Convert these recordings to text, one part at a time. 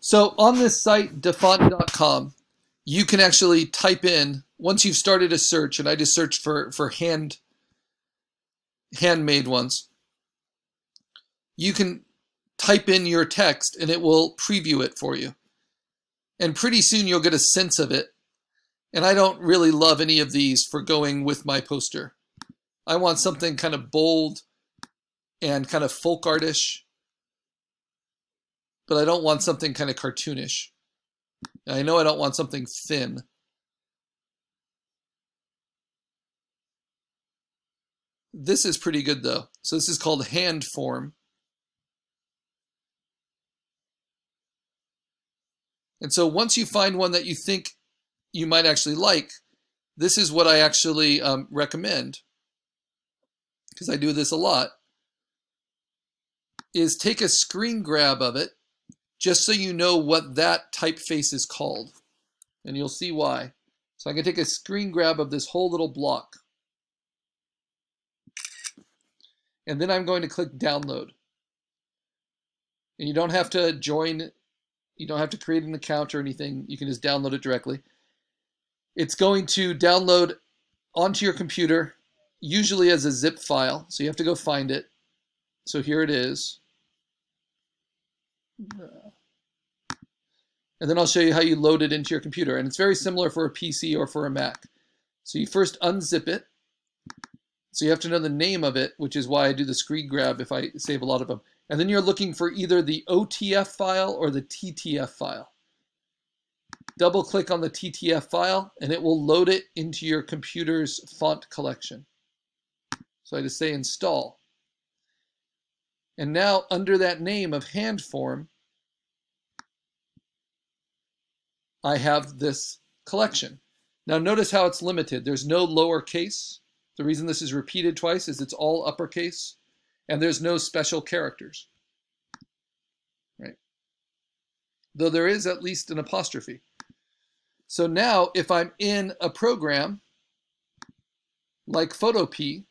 So on this site, dafont.com, you can actually type in, once you've started a search, and I just searched for, for hand handmade ones, you can type in your text and it will preview it for you. And pretty soon you'll get a sense of it. And I don't really love any of these for going with my poster. I want something kind of bold and kind of folk artish, but I don't want something kind of cartoonish. I know I don't want something thin. This is pretty good though. So this is called hand form. And so once you find one that you think you might actually like, this is what I actually um, recommend, because I do this a lot, is take a screen grab of it, just so you know what that typeface is called. And you'll see why. So I can take a screen grab of this whole little block. And then I'm going to click download. And you don't have to join you don't have to create an account or anything. You can just download it directly. It's going to download onto your computer, usually as a zip file. So you have to go find it. So here it is. Uh, And then I'll show you how you load it into your computer. And it's very similar for a PC or for a Mac. So you first unzip it. So you have to know the name of it, which is why I do the screen grab if I save a lot of them. And then you're looking for either the OTF file or the TTF file. Double click on the TTF file and it will load it into your computer's font collection. So I just say install. And now under that name of hand form, I have this collection. Now notice how it's limited. There's no lowercase. The reason this is repeated twice is it's all uppercase and there's no special characters, right? Though there is at least an apostrophe. So now if I'm in a program like Photopea,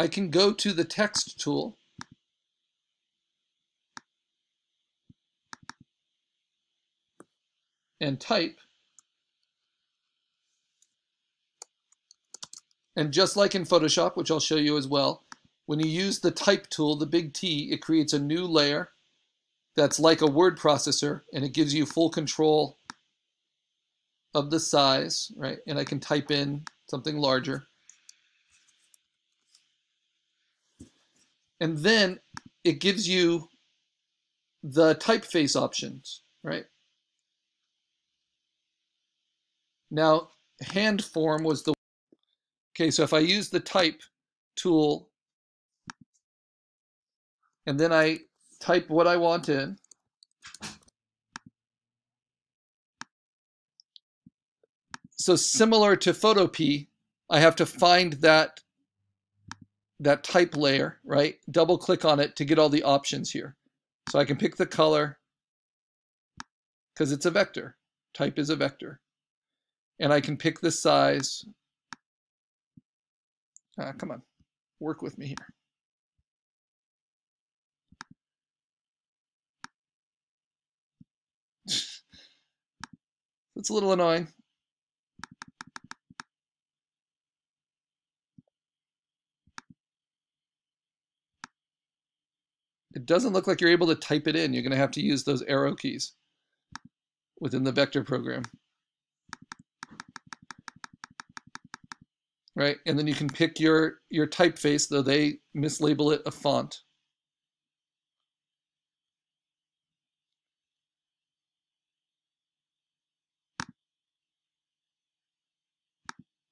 I can go to the text tool and type And just like in Photoshop, which I'll show you as well, when you use the type tool, the big T, it creates a new layer that's like a word processor and it gives you full control of the size, right? And I can type in something larger. And then it gives you the typeface options, right? Now, hand form was the Okay, so if I use the type tool and then I type what I want in, so similar to Photopea, I have to find that that type layer, right? Double click on it to get all the options here. So I can pick the color because it's a vector. Type is a vector. And I can pick the size uh, come on, work with me here. it's a little annoying. It doesn't look like you're able to type it in. You're going to have to use those arrow keys within the vector program. right? And then you can pick your, your typeface, though they mislabel it a font.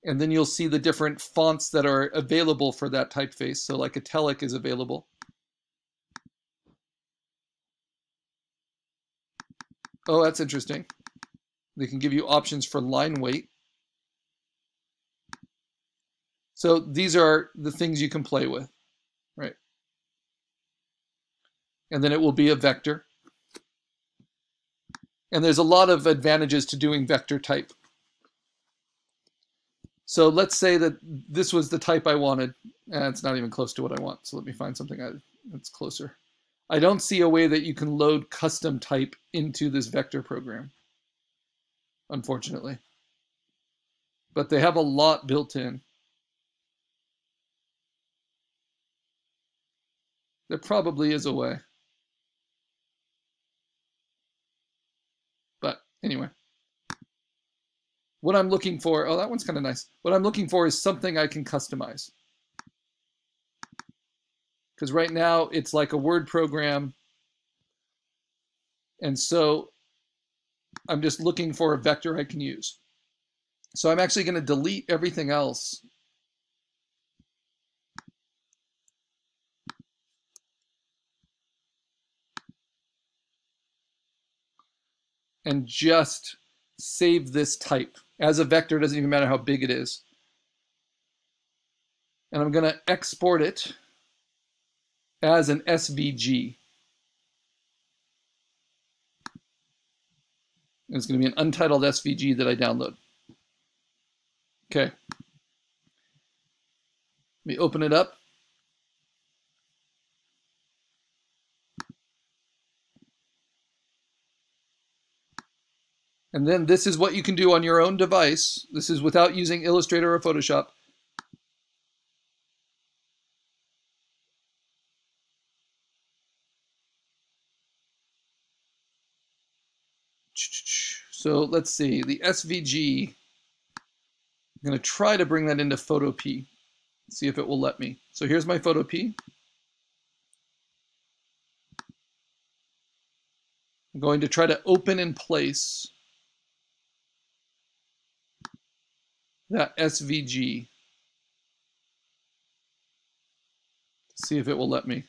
And then you'll see the different fonts that are available for that typeface. So like italic is available. Oh, that's interesting. They can give you options for line weight. So these are the things you can play with, right? And then it will be a vector. And there's a lot of advantages to doing vector type. So let's say that this was the type I wanted, Eh, it's not even close to what I want. So let me find something that's closer. I don't see a way that you can load custom type into this vector program, unfortunately. But they have a lot built in. There probably is a way. But anyway, what I'm looking for, oh, that one's kind of nice. What I'm looking for is something I can customize. Because right now it's like a word program. And so I'm just looking for a vector I can use. So I'm actually going to delete everything else and just save this type. As a vector, doesn't even matter how big it is. And I'm going to export it as an SVG. It's going to be an untitled SVG that I download. Okay. Let me open it up. And then this is what you can do on your own device. This is without using Illustrator or Photoshop. So let's see, the SVG, I'm going to try to bring that into Photopea, see if it will let me. So here's my Photopea. I'm going to try to open in place that SVG. See if it will let me,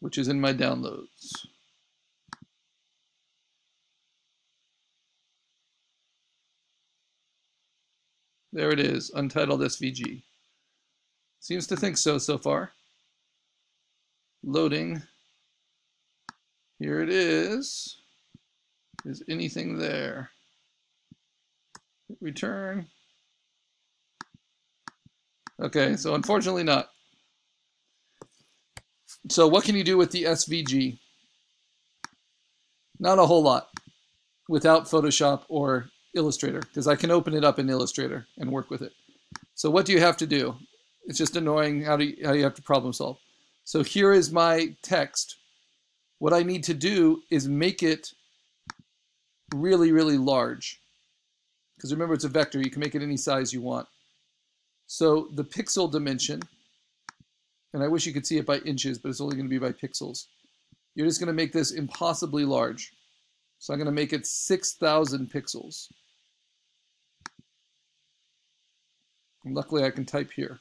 which is in my downloads. There it is, untitled SVG. Seems to think so so far. Loading. Here it is. Is anything there? return. Okay, so unfortunately not. So what can you do with the SVG? Not a whole lot without Photoshop or Illustrator, because I can open it up in Illustrator and work with it. So what do you have to do? It's just annoying how, do you, how you have to problem solve. So here is my text. What I need to do is make it really, really large because remember it's a vector, you can make it any size you want. So the pixel dimension, and I wish you could see it by inches, but it's only going to be by pixels. You're just going to make this impossibly large. So I'm going to make it 6,000 pixels. And luckily I can type here.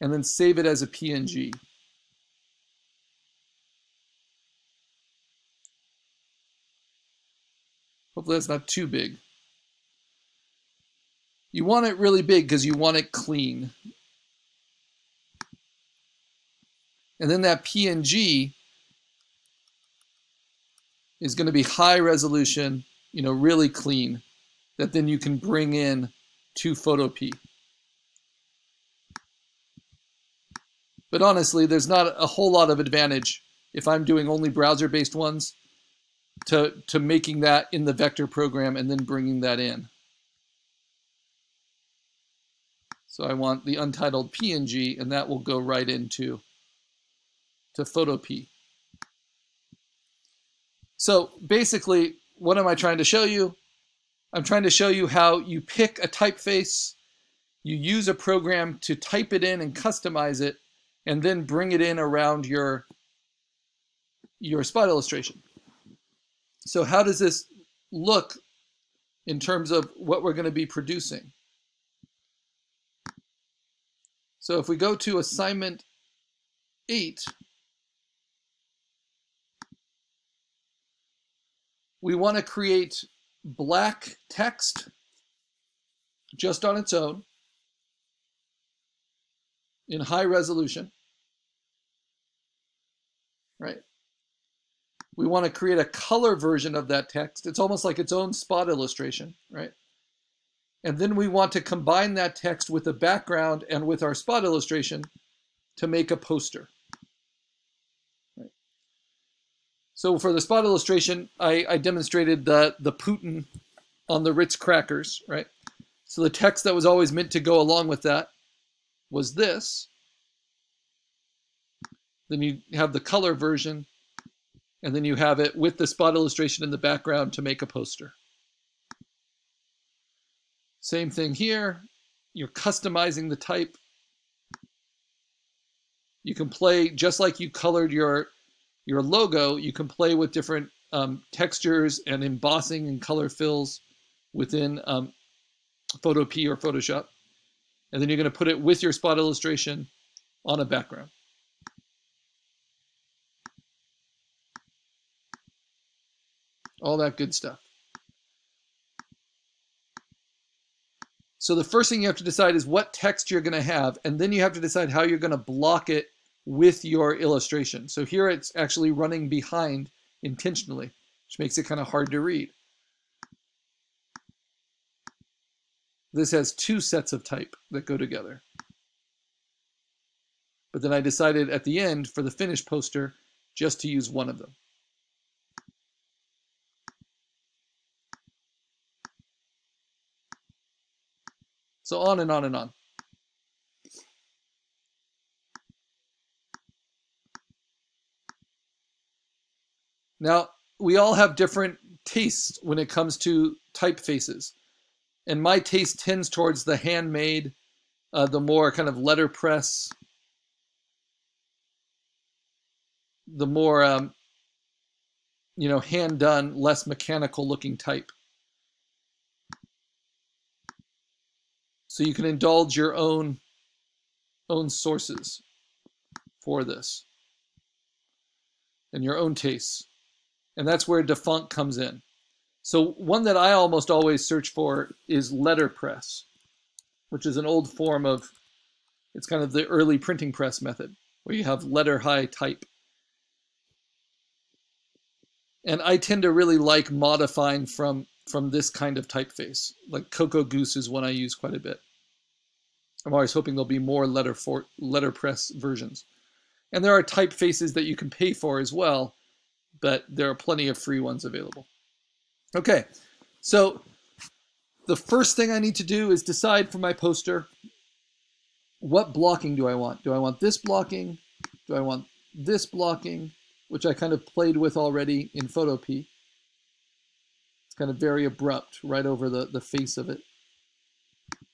And then save it as a PNG. Hopefully that's not too big. You want it really big because you want it clean. And then that PNG is going to be high resolution, you know, really clean, that then you can bring in to Photopea. But honestly, there's not a whole lot of advantage if I'm doing only browser-based ones to, to making that in the vector program and then bringing that in. So I want the untitled PNG, and that will go right into to Photopea. So basically, what am I trying to show you? I'm trying to show you how you pick a typeface, you use a program to type it in and customize it, and then bring it in around your, your spot illustration. So how does this look in terms of what we're going to be producing? So if we go to assignment 8, we want to create black text just on its own in high resolution, right? we want to create a color version of that text. It's almost like its own spot illustration, right? And then we want to combine that text with the background and with our spot illustration to make a poster. Right. So for the spot illustration, I, I demonstrated the, the Putin on the Ritz crackers, right? So the text that was always meant to go along with that was this. Then you have the color version and then you have it with the spot illustration in the background to make a poster. Same thing here. You're customizing the type. You can play, just like you colored your, your logo, you can play with different um, textures and embossing and color fills within um, P or Photoshop. And then you're going to put it with your spot illustration on a background. all that good stuff. So the first thing you have to decide is what text you're going to have, and then you have to decide how you're going to block it with your illustration. So here it's actually running behind intentionally, which makes it kind of hard to read. This has two sets of type that go together. But then I decided at the end for the finished poster just to use one of them. So on and on and on. Now, we all have different tastes when it comes to typefaces. And my taste tends towards the handmade, uh, the more kind of letterpress, the more, um, you know, hand done, less mechanical looking type. So you can indulge your own own sources for this and your own tastes. And that's where Dafont comes in. So one that I almost always search for is letterpress, which is an old form of, it's kind of the early printing press method, where you have letter high type. And I tend to really like modifying from from this kind of typeface. Like Cocogoose is one I use quite a bit. I'm always hoping there'll be more letter for letterpress versions. And there are typefaces that you can pay for as well, but there are plenty of free ones available. Okay, so the first thing I need to do is decide for my poster, what blocking do I want? Do I want this blocking? Do I want this blocking, which I kind of played with already in Photopea? It's kind of very abrupt right over the, the face of it?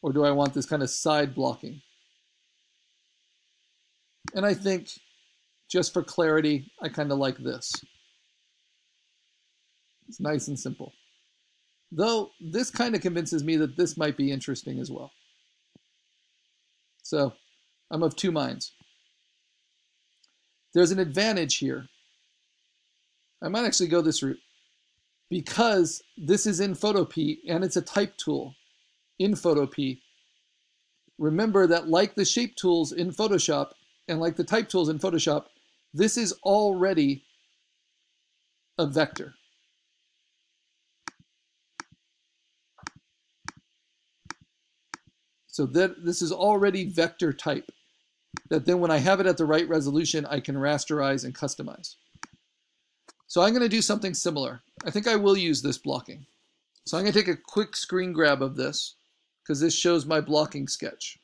Or do I want this kind of side blocking? And I think, just for clarity, I kind of like this. It's nice and simple. Though, this kind of convinces me that this might be interesting as well. So, I'm of two minds. There's an advantage here. I might actually go this route because this is in Photopea and it's a type tool in Photopea. Remember that like the shape tools in Photoshop and like the type tools in Photoshop, this is already a vector. So that this is already vector type that then when I have it at the right resolution, I can rasterize and customize. So I'm going to do something similar. I think I will use this blocking. So I'm going to take a quick screen grab of this because this shows my blocking sketch.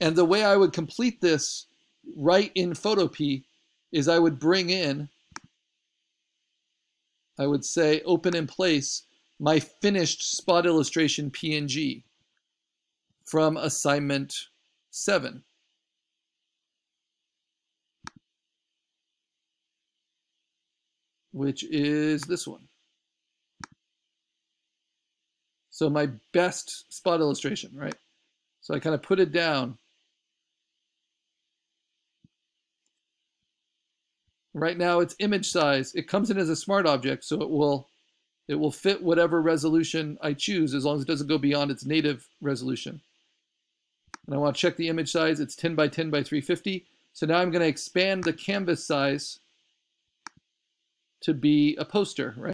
And the way I would complete this right in Photopea is I would bring in, I would say open in place my finished spot illustration PNG from assignment 7. which is this one. So my best spot illustration, right? So I kind of put it down. Right now it's image size. It comes in as a smart object, so it will it will fit whatever resolution I choose as long as it doesn't go beyond its native resolution. And I want to check the image size. It's 10 by 10 by 350. So now I'm going to expand the canvas size to be a poster, right?